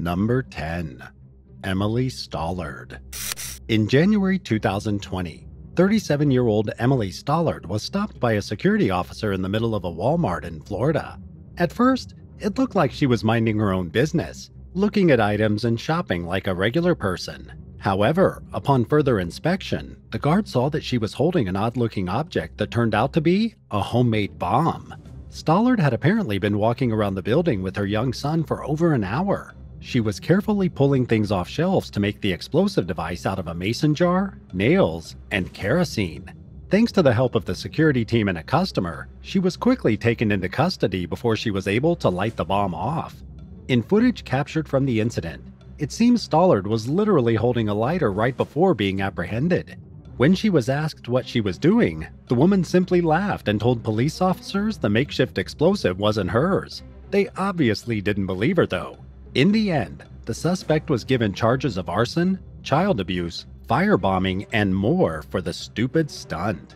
Number 10. Emily Stollard. In January 2020, 37 year old Emily Stollard was stopped by a security officer in the middle of a Walmart in Florida. At first, it looked like she was minding her own business, looking at items and shopping like a regular person. However, upon further inspection, the guard saw that she was holding an odd looking object that turned out to be a homemade bomb. Stollard had apparently been walking around the building with her young son for over an hour. She was carefully pulling things off shelves to make the explosive device out of a mason jar, nails, and kerosene. Thanks to the help of the security team and a customer, she was quickly taken into custody before she was able to light the bomb off. In footage captured from the incident, it seems Stollard was literally holding a lighter right before being apprehended. When she was asked what she was doing, the woman simply laughed and told police officers the makeshift explosive wasn't hers. They obviously didn't believe her though. In the end, the suspect was given charges of arson, child abuse, firebombing, and more for the stupid stunt.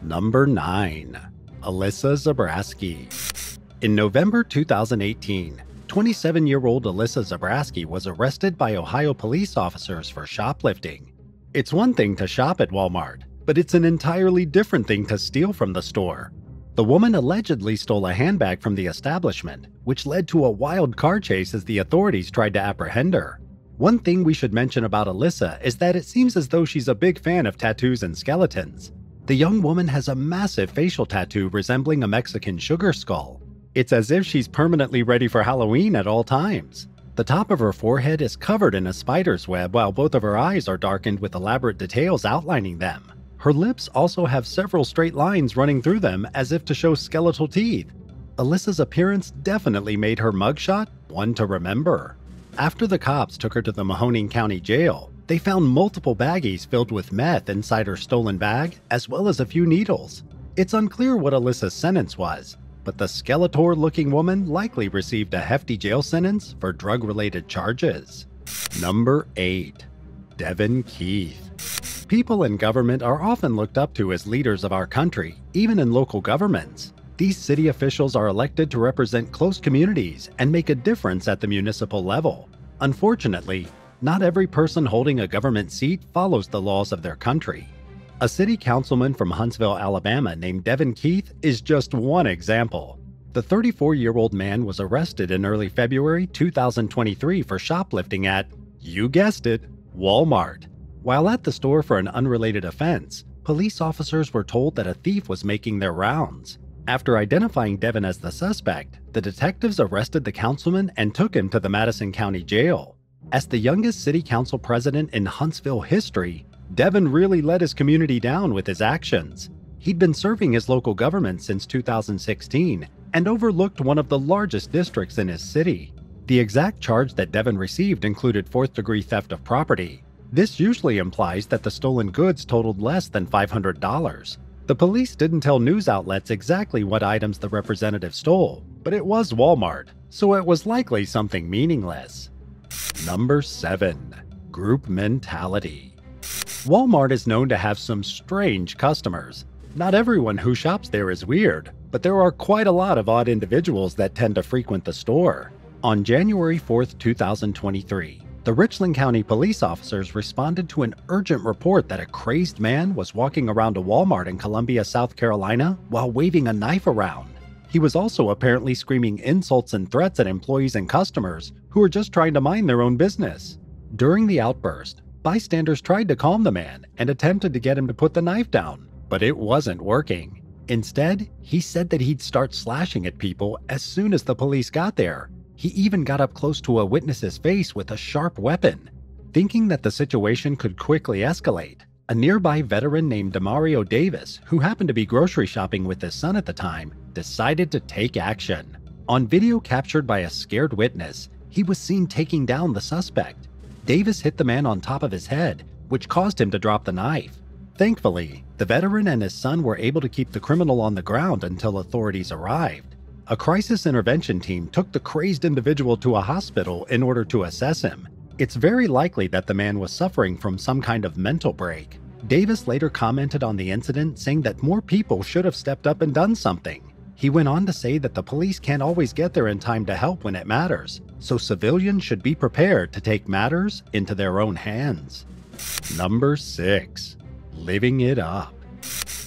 Number 9. Alyssa Zebrasky. In November 2018, 27 year old Alyssa Zebrasky was arrested by Ohio police officers for shoplifting. It's one thing to shop at Walmart, but it's an entirely different thing to steal from the store. The woman allegedly stole a handbag from the establishment, which led to a wild car chase as the authorities tried to apprehend her. One thing we should mention about Alyssa is that it seems as though she's a big fan of tattoos and skeletons. The young woman has a massive facial tattoo resembling a Mexican sugar skull. It's as if she's permanently ready for Halloween at all times. The top of her forehead is covered in a spider's web while both of her eyes are darkened with elaborate details outlining them. Her lips also have several straight lines running through them as if to show skeletal teeth. Alyssa's appearance definitely made her mugshot one to remember. After the cops took her to the Mahoning County Jail, they found multiple baggies filled with meth inside her stolen bag, as well as a few needles. It's unclear what Alyssa's sentence was, but the Skeletor looking woman likely received a hefty jail sentence for drug related charges. Number 8. Devyn Keith. People in government are often looked up to as leaders of our country, even in local governments. These city officials are elected to represent close communities and make a difference at the municipal level. Unfortunately, not every person holding a government seat follows the laws of their country. A city councilman from Huntsville, Alabama named Devyn Keith is just one example. The 34 year old man was arrested in early February 2023 for shoplifting at, you guessed it, Walmart. While at the store for an unrelated offense, police officers were told that a thief was making their rounds. After identifying Devyn as the suspect, the detectives arrested the councilman and took him to the Madison County Jail. As the youngest city council president in Huntsville history, Devyn really let his community down with his actions. He'd been serving his local government since 2016 and overlooked one of the largest districts in his city. The exact charge that Devyn received included fourth degree theft of property, this usually implies that the stolen goods totaled less than $500. The police didn't tell news outlets exactly what items the representative stole, but it was Walmart, so it was likely something meaningless. Number 7. Group Mentality Walmart is known to have some strange customers. Not everyone who shops there is weird, but there are quite a lot of odd individuals that tend to frequent the store. On January 4, 2023, the Richland County police officers responded to an urgent report that a crazed man was walking around a Walmart in Columbia, South Carolina, while waving a knife around. He was also apparently screaming insults and threats at employees and customers who were just trying to mind their own business. During the outburst, bystanders tried to calm the man and attempted to get him to put the knife down, but it wasn't working. Instead, he said that he'd start slashing at people as soon as the police got there he even got up close to a witness's face with a sharp weapon. Thinking that the situation could quickly escalate, a nearby veteran named Demario Davis, who happened to be grocery shopping with his son at the time, decided to take action. On video captured by a scared witness, he was seen taking down the suspect. Davis hit the man on top of his head, which caused him to drop the knife. Thankfully, the veteran and his son were able to keep the criminal on the ground until authorities arrived. A crisis intervention team took the crazed individual to a hospital in order to assess him. It's very likely that the man was suffering from some kind of mental break. Davis later commented on the incident, saying that more people should have stepped up and done something. He went on to say that the police can't always get there in time to help when it matters, so civilians should be prepared to take matters into their own hands. Number 6. Living it up.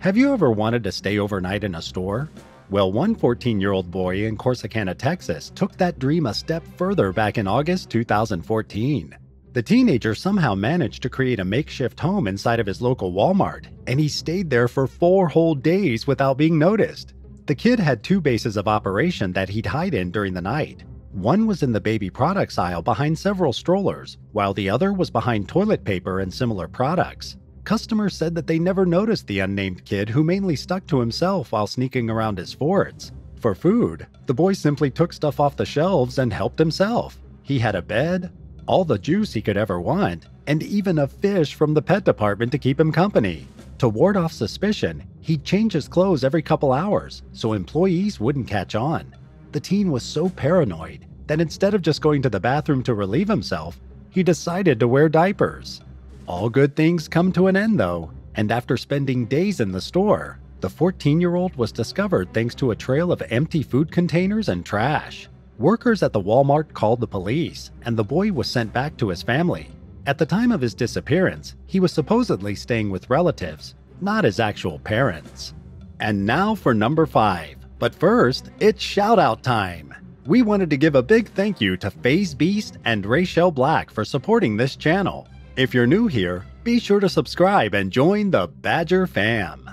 Have you ever wanted to stay overnight in a store? Well, one 14 year old boy in Corsicana, Texas took that dream a step further back in August 2014. The teenager somehow managed to create a makeshift home inside of his local Walmart, and he stayed there for four whole days without being noticed. The kid had two bases of operation that he'd hide in during the night. One was in the baby products aisle behind several strollers, while the other was behind toilet paper and similar products. Customers said that they never noticed the unnamed kid who mainly stuck to himself while sneaking around his forts. For food, the boy simply took stuff off the shelves and helped himself. He had a bed, all the juice he could ever want, and even a fish from the pet department to keep him company. To ward off suspicion, he'd change his clothes every couple hours so employees wouldn't catch on. The teen was so paranoid that instead of just going to the bathroom to relieve himself, he decided to wear diapers. All good things come to an end, though, and after spending days in the store, the 14 year old was discovered thanks to a trail of empty food containers and trash. Workers at the Walmart called the police, and the boy was sent back to his family. At the time of his disappearance, he was supposedly staying with relatives, not his actual parents. And now for number 5. But first, it's shout out time. We wanted to give a big thank you to FaZe Beast and Rachel Black for supporting this channel. If you're new here, be sure to subscribe and join the Badger fam.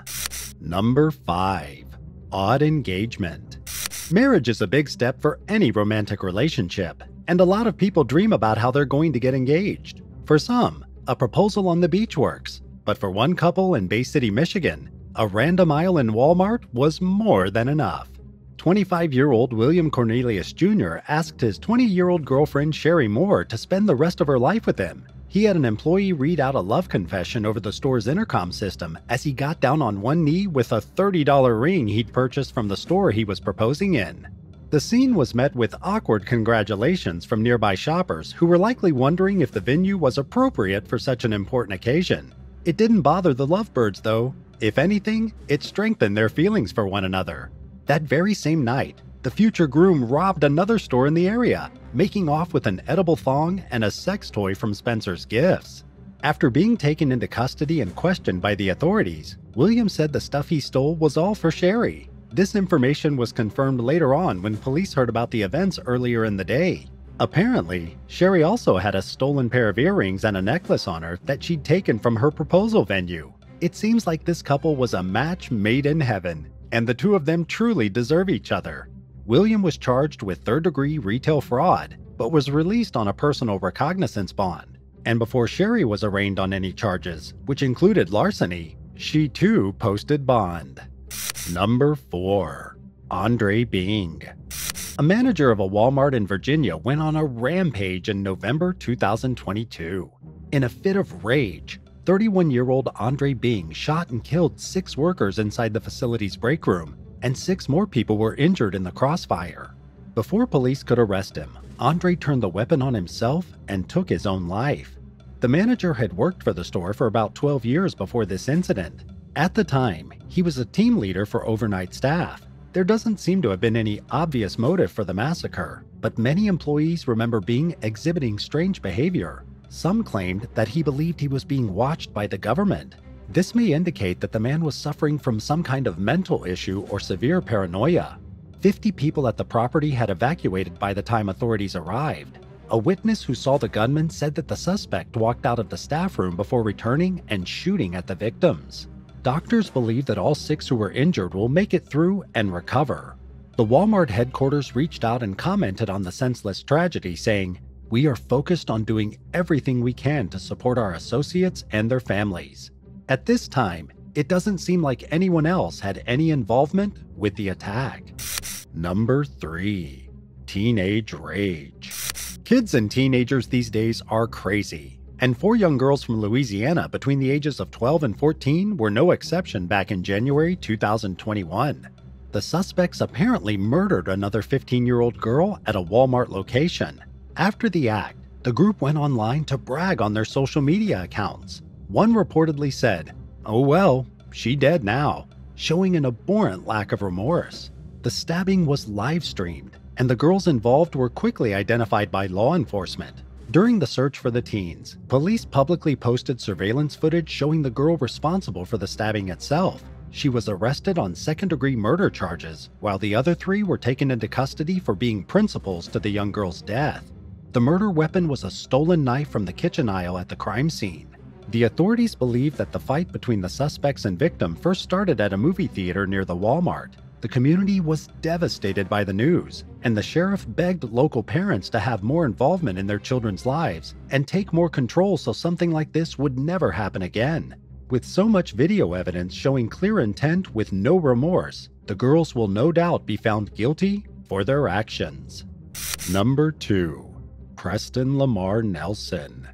Number 5. Odd Engagement Marriage is a big step for any romantic relationship, and a lot of people dream about how they're going to get engaged. For some, a proposal on the beach works, but for one couple in Bay City, Michigan, a random aisle in Walmart was more than enough. 25 year old William Cornelius Jr. asked his 20 year old girlfriend Sherry Moore to spend the rest of her life with him. He had an employee read out a love confession over the store's intercom system as he got down on one knee with a $30 ring he'd purchased from the store he was proposing in. The scene was met with awkward congratulations from nearby shoppers who were likely wondering if the venue was appropriate for such an important occasion. It didn't bother the lovebirds, though. If anything, it strengthened their feelings for one another. That very same night, the future groom robbed another store in the area, making off with an edible thong and a sex toy from Spencer's Gifts. After being taken into custody and questioned by the authorities, William said the stuff he stole was all for Sherry. This information was confirmed later on when police heard about the events earlier in the day. Apparently, Sherry also had a stolen pair of earrings and a necklace on her that she'd taken from her proposal venue. It seems like this couple was a match made in heaven, and the two of them truly deserve each other. William was charged with third degree retail fraud, but was released on a personal recognizance bond. And before Sherry was arraigned on any charges, which included larceny, she too posted bond. Number 4. Andre Bing. A manager of a Walmart in Virginia went on a rampage in November 2022. In a fit of rage, 31 year old Andre Bing shot and killed six workers inside the facility's break room and six more people were injured in the crossfire. Before police could arrest him, Andre turned the weapon on himself and took his own life. The manager had worked for the store for about 12 years before this incident. At the time, he was a team leader for overnight staff. There doesn't seem to have been any obvious motive for the massacre, but many employees remember being exhibiting strange behavior. Some claimed that he believed he was being watched by the government this may indicate that the man was suffering from some kind of mental issue or severe paranoia. 50 people at the property had evacuated by the time authorities arrived. A witness who saw the gunman said that the suspect walked out of the staff room before returning and shooting at the victims. Doctors believe that all six who were injured will make it through and recover. The Walmart headquarters reached out and commented on the senseless tragedy, saying, We are focused on doing everything we can to support our associates and their families. At this time, it doesn't seem like anyone else had any involvement with the attack. Number 3. Teenage Rage. Kids and teenagers these days are crazy, and four young girls from Louisiana between the ages of 12 and 14 were no exception back in January 2021. The suspects apparently murdered another 15 year old girl at a Walmart location. After the act, the group went online to brag on their social media accounts. One reportedly said, Oh well, she dead now, showing an abhorrent lack of remorse. The stabbing was live streamed, and the girls involved were quickly identified by law enforcement. During the search for the teens, police publicly posted surveillance footage showing the girl responsible for the stabbing itself. She was arrested on second degree murder charges, while the other three were taken into custody for being principals to the young girl's death. The murder weapon was a stolen knife from the kitchen aisle at the crime scene. The authorities believe that the fight between the suspects and victim first started at a movie theater near the Walmart. The community was devastated by the news, and the sheriff begged local parents to have more involvement in their children's lives and take more control so something like this would never happen again. With so much video evidence showing clear intent with no remorse, the girls will no doubt be found guilty for their actions. Number 2. Preston Lamar Nelson.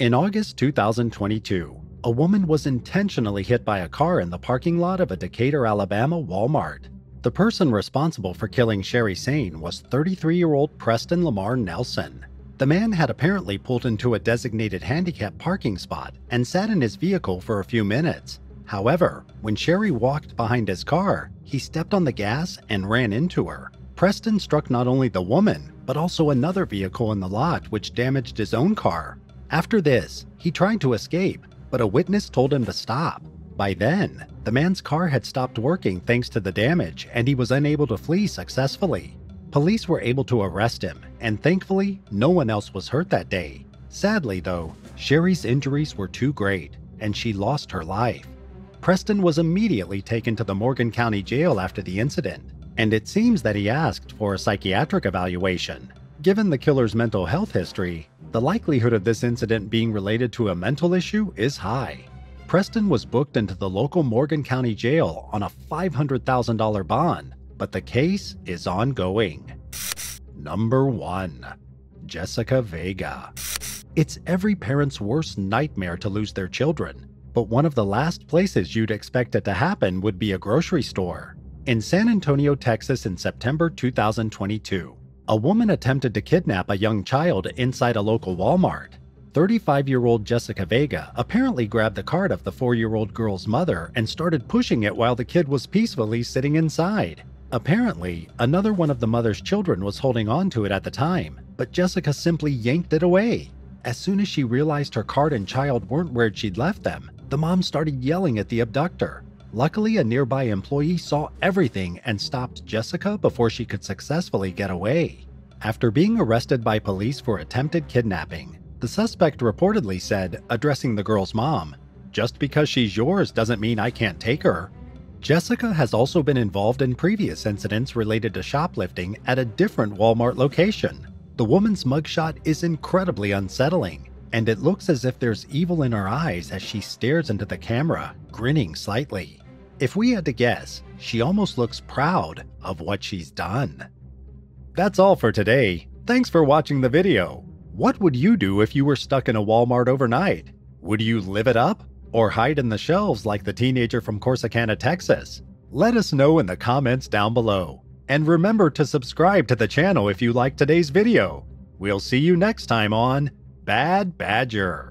In August 2022, a woman was intentionally hit by a car in the parking lot of a Decatur, Alabama Walmart. The person responsible for killing Sherry Sane was 33 year old Preston Lamar Nelson. The man had apparently pulled into a designated handicap parking spot and sat in his vehicle for a few minutes. However, when Sherry walked behind his car, he stepped on the gas and ran into her. Preston struck not only the woman, but also another vehicle in the lot, which damaged his own car. After this, he tried to escape, but a witness told him to stop. By then, the man's car had stopped working thanks to the damage, and he was unable to flee successfully. Police were able to arrest him, and thankfully, no one else was hurt that day. Sadly, though, Sherry's injuries were too great, and she lost her life. Preston was immediately taken to the Morgan County Jail after the incident, and it seems that he asked for a psychiatric evaluation. Given the killer's mental health history, the likelihood of this incident being related to a mental issue is high. Preston was booked into the local Morgan County Jail on a $500,000 bond, but the case is ongoing. Number 1. Jessica Vega. It's every parent's worst nightmare to lose their children, but one of the last places you'd expect it to happen would be a grocery store. In San Antonio, Texas in September 2022, a woman attempted to kidnap a young child inside a local Walmart. 35 year old Jessica Vega apparently grabbed the cart of the four year old girl's mother and started pushing it while the kid was peacefully sitting inside. Apparently, another one of the mother's children was holding on to it at the time, but Jessica simply yanked it away. As soon as she realized her cart and child weren't where she'd left them, the mom started yelling at the abductor. Luckily, a nearby employee saw everything and stopped Jessica before she could successfully get away. After being arrested by police for attempted kidnapping, the suspect reportedly said, addressing the girl's mom, Just because she's yours doesn't mean I can't take her. Jessica has also been involved in previous incidents related to shoplifting at a different Walmart location. The woman's mugshot is incredibly unsettling, and it looks as if there's evil in her eyes as she stares into the camera, grinning slightly. If we had to guess, she almost looks proud of what she's done. That's all for today. Thanks for watching the video. What would you do if you were stuck in a Walmart overnight? Would you live it up? Or hide in the shelves like the teenager from Corsicana, Texas? Let us know in the comments down below. And remember to subscribe to the channel if you liked today's video. We'll see you next time on Bad Badger.